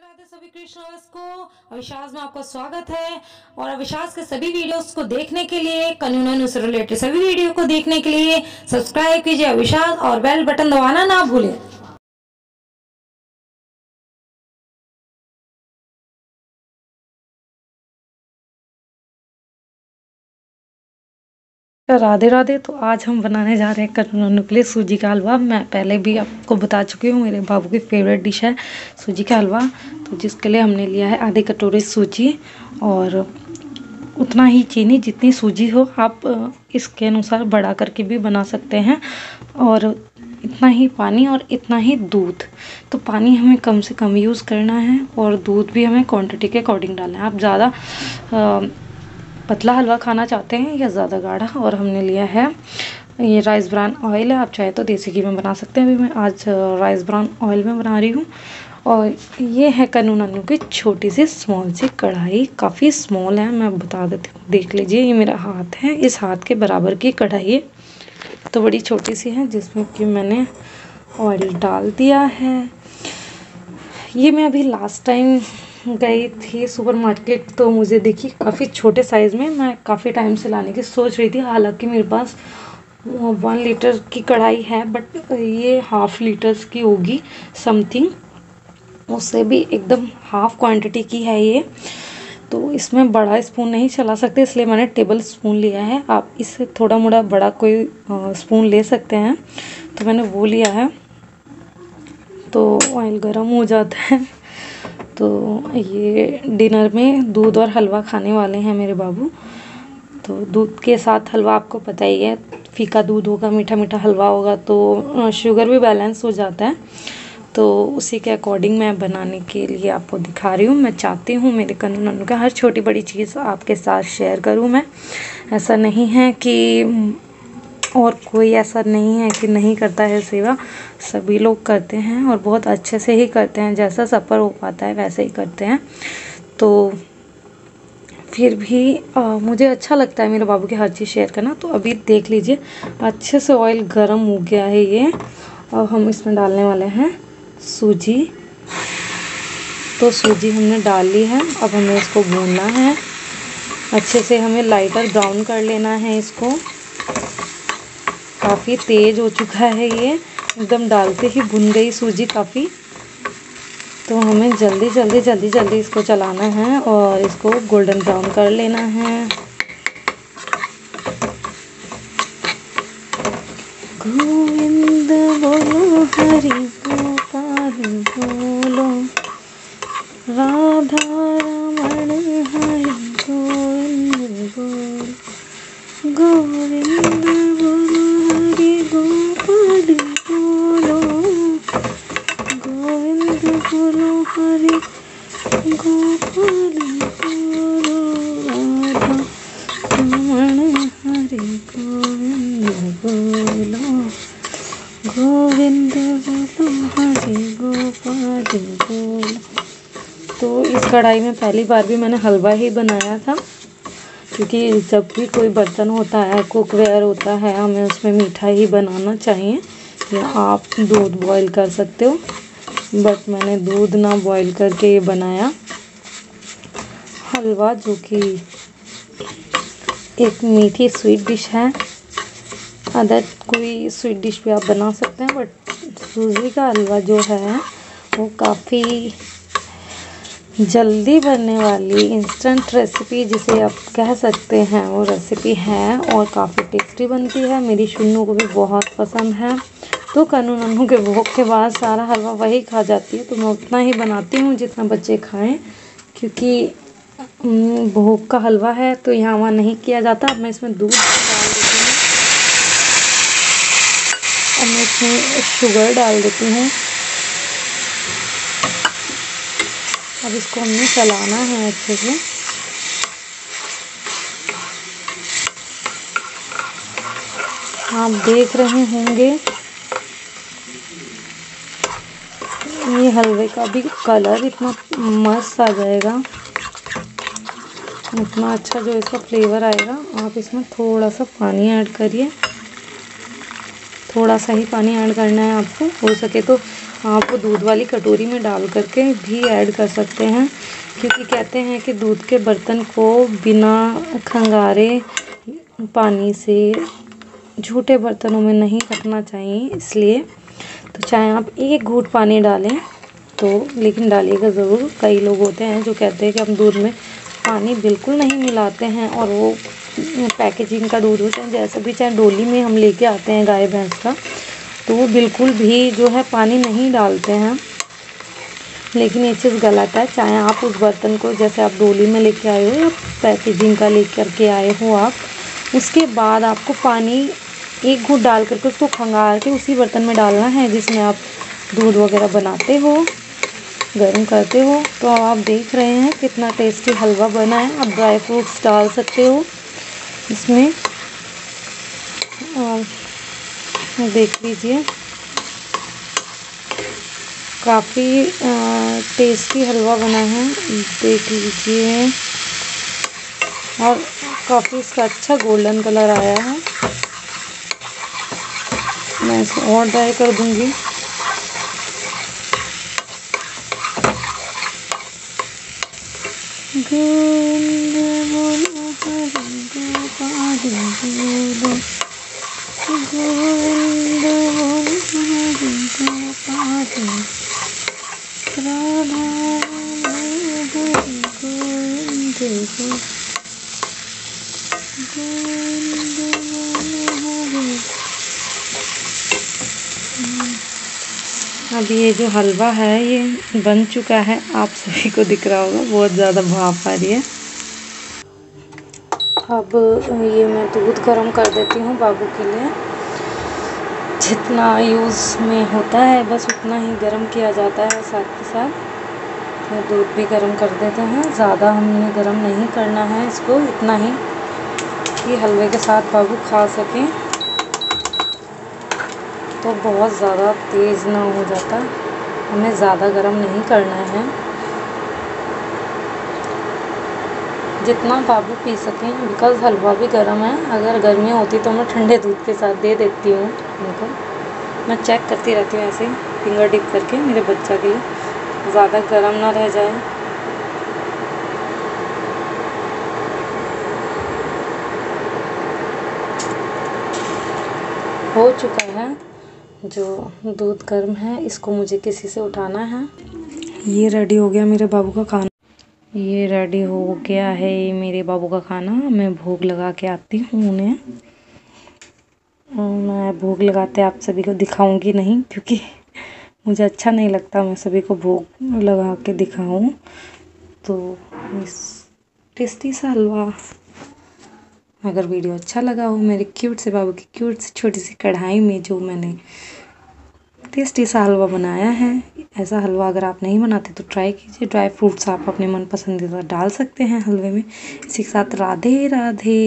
राधे सभी कृष्णवस को। अविश्वास में आपका स्वागत है। और अविशास के सभी वीडियोस को देखने के लिए कानून से रिलेटेड सभी वीडियो को देखने के लिए सब्सक्राइब कीजिए अविशास और बेल बटन दबाना ना भूलें। राधे राधे तो आज हम बनाने जा रहे हैं कन्नू के लिए सूजी का हलवा। मैं पहले भी आपको बता चुकी हूँ, मेरे बाबू की फेवरेट डिश है सूजी का हलवा। तो जिसके लिए हमने लिया है आधे कटोरी सूजी, और उतना ही चीनी जितनी सूजी हो, आप इसके अनुसार बढ़ा करके भी बना सकते हैं। और इतना ही पानी और इतना ही दूध। तो पानी हमें कम से कम यूज़ करना है, और दूध भी हमें क्वांटिटी के अकॉर्डिंग डालना है। आप ज़्यादा पतला हलवा खाना चाहते हैं या ज़्यादा गाढ़ा? और हमने लिया है ये राइस ब्राउन ऑयल है, आप चाहे तो देसी घी में बना सकते हैं। अभी मैं आज राइस ब्राउन ऑयल में बना रही हूँ। और ये है कनू नन्नू की छोटी सी स्मॉल सी कढ़ाई। काफ़ी स्मॉल है, मैं बता देती हूँ। देख लीजिए, ये मेरा हाथ है। इस हाथ के बराबर की कढ़ाई है। तो बड़ी छोटी सी है, जिसमें कि मैंने ऑयल डाल दिया है। ये मैं अभी लास्ट टाइम गई थी सुपर मार्केट तो मुझे देखी काफ़ी छोटे साइज़ में। मैं काफ़ी टाइम से लाने की सोच रही थी। हालाँकि मेरे पास वन लीटर की कढ़ाई है बट ये हाफ़ लीटर्स की होगी समथिंग उससे भी एकदम हाफ़ क्वांटिटी की है ये। तो इसमें बड़ा स्पून नहीं चला सकते, इसलिए मैंने टेबल स्पून लिया है। आप इससे थोड़ा मोड़ा बड़ा कोई स्पून ले सकते हैं। तो मैंने वो लिया है। तो ऑयल गर्म हो जाता है। तो ये डिनर में दूध और हलवा खाने वाले हैं मेरे बाबू। तो दूध के साथ हलवा आपको पता ही है, फीका दूध होगा, मीठा मीठा हलवा होगा तो शुगर भी बैलेंस हो जाता है। तो उसी के अकॉर्डिंग मैं बनाने के लिए आपको दिखा रही हूँ। मैं चाहती हूँ मेरे कन्नू नन्नू का हर छोटी बड़ी चीज़ आपके साथ शेयर करूँ मैं। ऐसा नहीं है कि और कोई ऐसा नहीं है कि नहीं करता है सेवा। सभी लोग करते हैं और बहुत अच्छे से ही करते हैं। जैसा सफ़र हो पाता है वैसे ही करते हैं। तो फिर भी आ, मुझे अच्छा लगता है मेरे बाबू की हर चीज़ शेयर करना। तो अभी देख लीजिए अच्छे से ऑयल गर्म हो गया है ये। अब हम इसमें डालने वाले हैं सूजी। तो सूजी हमने डाल ली है। अब हमें इसको भूनना है। अच्छे से हमें लाइटर ब्राउन कर लेना है इसको। काफ़ी तेज़ हो चुका है ये। एकदम डालते ही भुन गई सूजी काफ़ी। तो हमें जल्दी जल्दी जल्दी जल्दी इसको चलाना है और इसको गोल्डन ब्राउन कर लेना है। गोविंद बोलो हरि गोपाल बोलो। राधा गोविंद हरि गोपाल तो इस कढ़ाई में पहली बार भी मैंने हलवा ही बनाया था, क्योंकि जब भी कोई बर्तन होता है, कुकवेयर होता है, हमें उसमें मीठा ही बनाना चाहिए। या आप दूध बॉईल कर सकते हो बट मैंने दूध ना बॉईल करके ये बनाया। हलवा जो कि एक मीठी स्वीट डिश है अदर कोई स्वीट डिश भी आप बना सकते हैं बट सूजी का हलवा जो है, वो काफ़ी जल्दी बनने वाली इंस्टेंट रेसिपी जिसे आप कह सकते हैं, वो रेसिपी है और काफ़ी टेस्टी बनती है। मेरी शुन्नू को भी बहुत पसंद है। तो कनू नन्नू के भोग के बाद सारा हलवा वही खा जाती है तो मैं उतना ही बनाती हूँ जितना बच्चे खाएँ, क्योंकि भोग का हलवा है तो यहाँ वहाँ नहीं किया जाता। मैं इसमें दूध डाल देती हूँ अब मैं इसमें शुगर डाल देती हूँ। अब इसको हमने चलाना है अच्छे से। आप देख रहे होंगे, ये हलवे का भी कलर इतना मस्त आ जाएगा। इतना अच्छा जो इसका फ्लेवर आएगा, आप इसमें थोड़ा सा पानी ऐड करिए। थोड़ा सा ही पानी ऐड करना है आपको। हो सके तो आप दूध वाली कटोरी में डाल करके भी ऐड कर सकते हैं, क्योंकि कहते हैं कि दूध के बर्तन को बिना खंगारे पानी से झूठे बर्तनों में नहीं रखना चाहिए, इसलिए तो चाहे आप एक घूट पानी डालें तो लेकिन डालिएगा ज़रूर। कई लोग होते हैं जो कहते हैं कि हम दूध में पानी बिल्कुल नहीं मिलाते हैं और वो पैकेजिंग का दूध हो चाहे जैसे भी चाहे डोली में हम लेके आते हैं गाय, भैंस का तो वो बिल्कुल भी जो है पानी नहीं डालते हैं। लेकिन ये चीज़ गलत है, चाहे आप उस बर्तन को, जैसे आप डोली में लेके आए हो या पैकेजिंग का लेकर के आए हो आप, उसके बाद आपको पानी एक घूट डाल करके उसको खंगाल के उसी बर्तन में डालना है, जिसमें आप दूध वगैरह बनाते हो, गर्म करते हो। तो आप देख रहे हैं कितना टेस्टी हलवा बना है। आप ड्राई फ्रूट्स डाल सकते हो। इसमें। और देख लीजिए। काफ़ी टेस्टी हलवा बना है। देख लीजिए। और काफ़ी इसका अच्छा गोल्डन कलर आया है। मैं इसको और ड्राई कर दूँगी। अब ये जो हलवा है, ये बन चुका है। आप सभी को दिख रहा होगा, बहुत ज़्यादा भाप आ रही है। अब ये मैं दूध गर्म कर देती हूँ बाबू के लिए। जितना यूज़ में होता है, बस उतना ही गर्म किया जाता है साथ के साथ। तो दूध भी गर्म कर देते हैं। ज़्यादा हमने गर्म नहीं करना है इसको, इतना ही। कि हलवे के साथ बाबू खा सकें। तो बहुत ज़्यादा तेज़ ना हो जाता। हमें ज़्यादा गर्म नहीं करना है। जितना बाबू पी सकें बिकॉज़ हलवा भी गर्म है। अगर गर्मी होती तो मैं ठंडे दूध के साथ दे देती हूँ। उनको मैं चेक करती रहती हूँ ऐसे फिंगर डिप करके मेरे बच्चा के लिए। ज़्यादा गर्म ना रह जाए। हो चुका है जो दूध गर्म है, इसको मुझे किसी से उठाना है। ये रेडी हो गया मेरे बाबू का खाना। ये रेडी हो गया है मेरे बाबू का खाना। मैं भोग लगा के आती हूँ उन्हें। मैं भोग लगाते आप सभी को दिखाऊँगी नहीं, क्योंकि मुझे अच्छा नहीं लगता मैं सभी को भोग लगा के दिखाऊँ। तो इस टेस्टी सा हलवा अगर वीडियो अच्छा लगा हो मेरे क्यूट से बाबू की क्यूट सी छोटी सी कढ़ाई में जो मैंने टेस्टी सा हलवा बनाया है ऐसा हलवा अगर आप नहीं बनाते तो ट्राई कीजिए। ड्राई फ्रूट्स आप अपने मन पसंदीदा डाल सकते हैं हलवे में। इसी के साथ राधे राधे